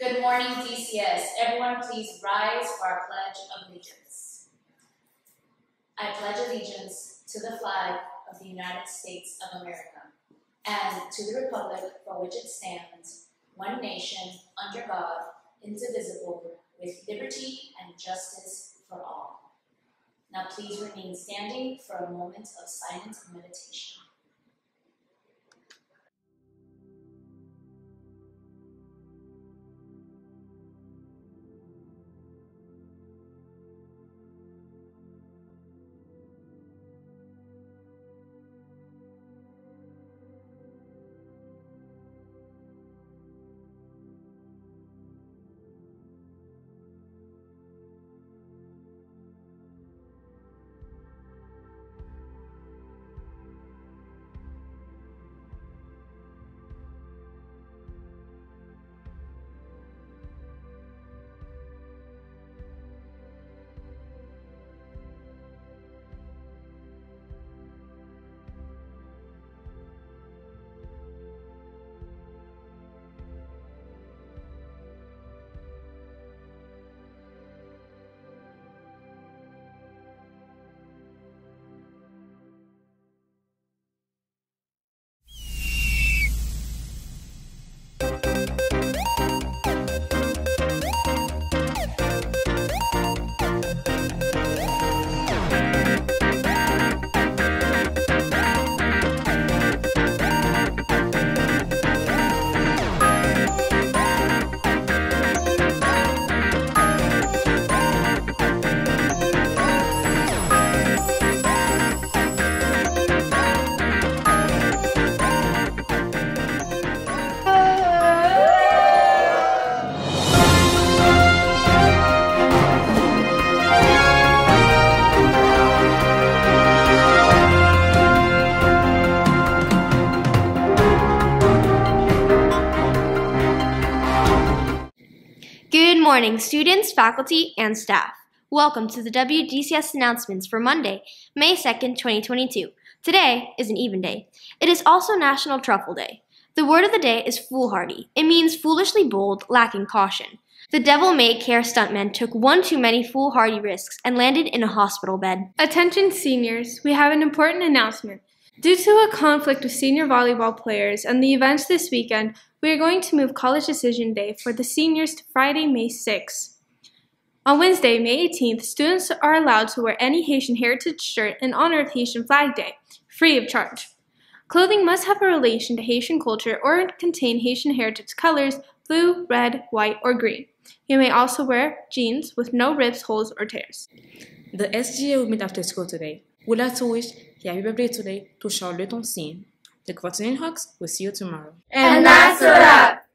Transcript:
Good morning, DCS. Everyone please rise for our Pledge of Allegiance. I pledge allegiance to the flag of the United States of America and to the republic for which it stands, one nation, under God, indivisible, with liberty and justice for all. Now please remain standing for a moment of silent meditation. Good morning, students, faculty, and staff. Welcome to the WDCS announcements for Monday, May 2nd, 2022. Today is an even day. It is also National Truffle Day. The word of the day is foolhardy. It means foolishly bold, lacking caution. The devil may care stuntman took one too many foolhardy risks and landed in a hospital bed. Attention seniors, we have an important announcement. Due to a conflict with senior volleyball players and the events this weekend, we are going to move College Decision Day for the seniors to Friday, May 6th. On Wednesday, May 18th, students are allowed to wear any Haitian heritage shirt in honor of Haitian Flag Day, free of charge. Clothing must have a relation to Haitian culture or contain Haitian heritage colors blue, red, white, or green. You may also wear jeans with no rips, holes, or tears. The SGA will meet after school today. We'd like to wish happy birthday today to Charlotte Oncine. The Quotidian Hawks will see you tomorrow. And that's a wrap.